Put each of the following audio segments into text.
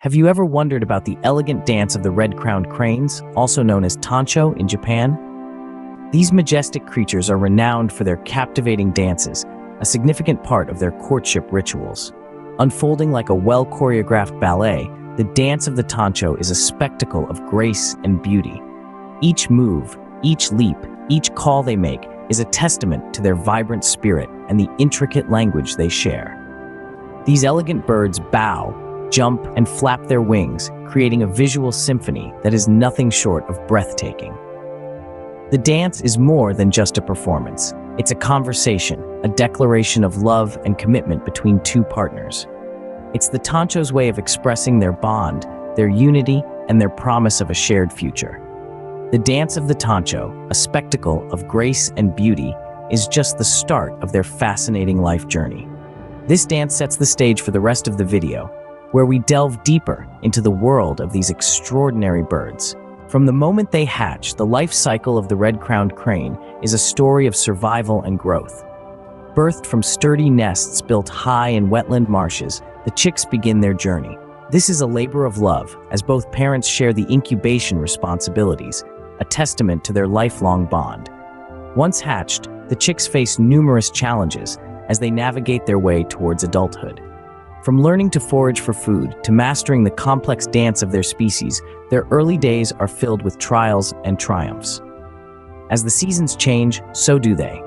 Have you ever wondered about the elegant dance of the red-crowned cranes, also known as tancho in Japan? These majestic creatures are renowned for their captivating dances, a significant part of their courtship rituals. Unfolding like a well-choreographed ballet, the dance of the tancho is a spectacle of grace and beauty. Each move, each leap, each call they make is a testament to their vibrant spirit and the intricate language they share. These elegant birds bow, jump, and flap their wings, creating a visual symphony that is nothing short of breathtaking. The dance is more than just a performance. It's a conversation, a declaration of love and commitment between two partners. It's the Tancho's way of expressing their bond, their unity, and their promise of a shared future. The dance of the Tancho, a spectacle of grace and beauty, is just the start of their fascinating life journey. This dance sets the stage for the rest of the video, where we delve deeper into the world of these extraordinary birds. From the moment they hatch, the life cycle of the red-crowned crane is a story of survival and growth. Birthed from sturdy nests built high in wetland marshes, the chicks begin their journey. This is a labor of love, as both parents share the incubation responsibilities, a testament to their lifelong bond. Once hatched, the chicks face numerous challenges as they navigate their way towards adulthood. From learning to forage for food to mastering the complex dance of their species, their early days are filled with trials and triumphs. As the seasons change, so do they.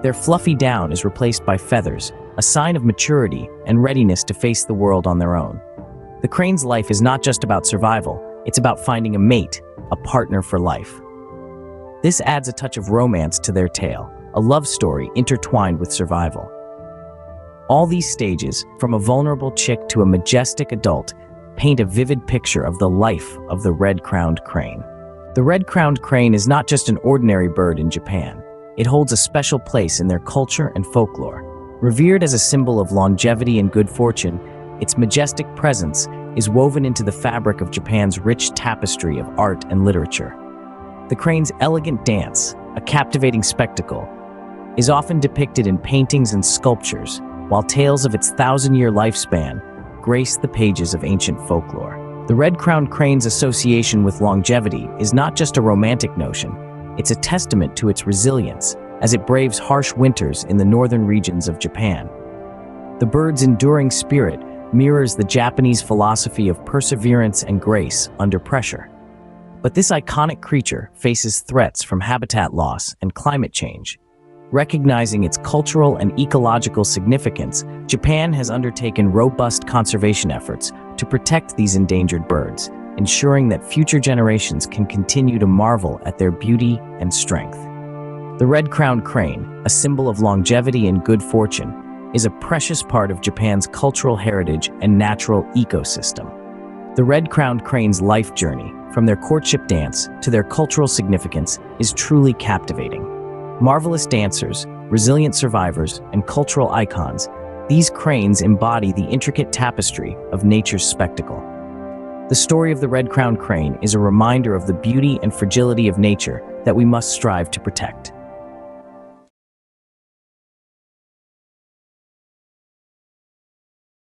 Their fluffy down is replaced by feathers, a sign of maturity and readiness to face the world on their own. The crane's life is not just about survival, it's about finding a mate, a partner for life. This adds a touch of romance to their tale, a love story intertwined with survival. All these stages, from a vulnerable chick to a majestic adult, paint a vivid picture of the life of the red-crowned crane. The red-crowned crane is not just an ordinary bird in Japan. It holds a special place in their culture and folklore. Revered as a symbol of longevity and good fortune, its majestic presence is woven into the fabric of Japan's rich tapestry of art and literature. The crane's elegant dance, a captivating spectacle, is often depicted in paintings and sculptures, while tales of its thousand-year lifespan grace the pages of ancient folklore. The red-crowned crane's association with longevity is not just a romantic notion, it's a testament to its resilience as it braves harsh winters in the northern regions of Japan. The bird's enduring spirit mirrors the Japanese philosophy of perseverance and grace under pressure. But this iconic creature faces threats from habitat loss and climate change, Recognizing its cultural and ecological significance, Japan has undertaken robust conservation efforts to protect these endangered birds, ensuring that future generations can continue to marvel at their beauty and strength. The red-crowned crane, a symbol of longevity and good fortune, is a precious part of Japan's cultural heritage and natural ecosystem. The red-crowned crane's life journey, from their courtship dance to their cultural significance, is truly captivating. Marvelous dancers, resilient survivors, and cultural icons, these cranes embody the intricate tapestry of nature's spectacle. The story of the red-crowned crane is a reminder of the beauty and fragility of nature that we must strive to protect.